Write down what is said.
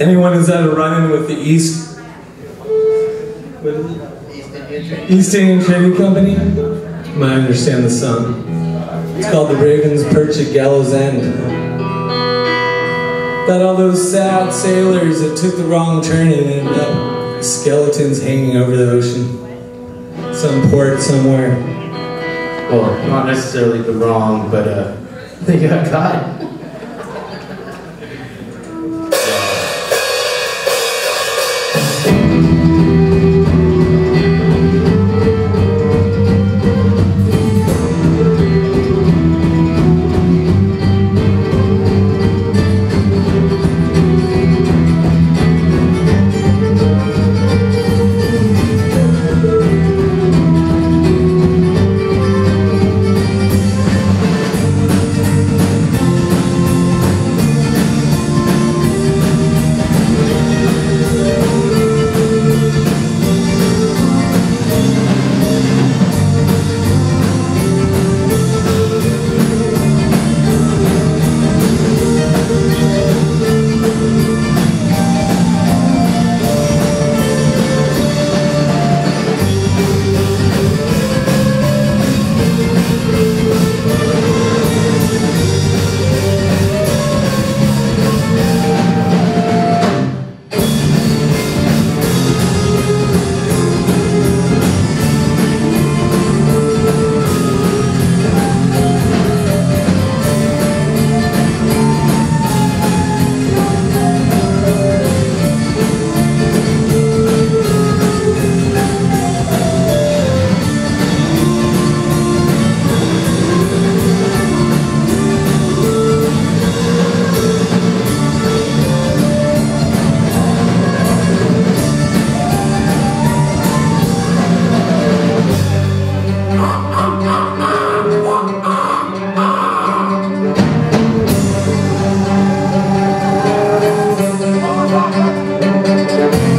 Anyone who's had a run-in with the East, is it? East Indian Trading Company might understand the song. It's called The Ravens Perch at Gallows End. About all those sad sailors that took the wrong turn and ended up skeletons hanging over the ocean. Some port somewhere. Well, not necessarily the wrong, but uh, they got caught. Música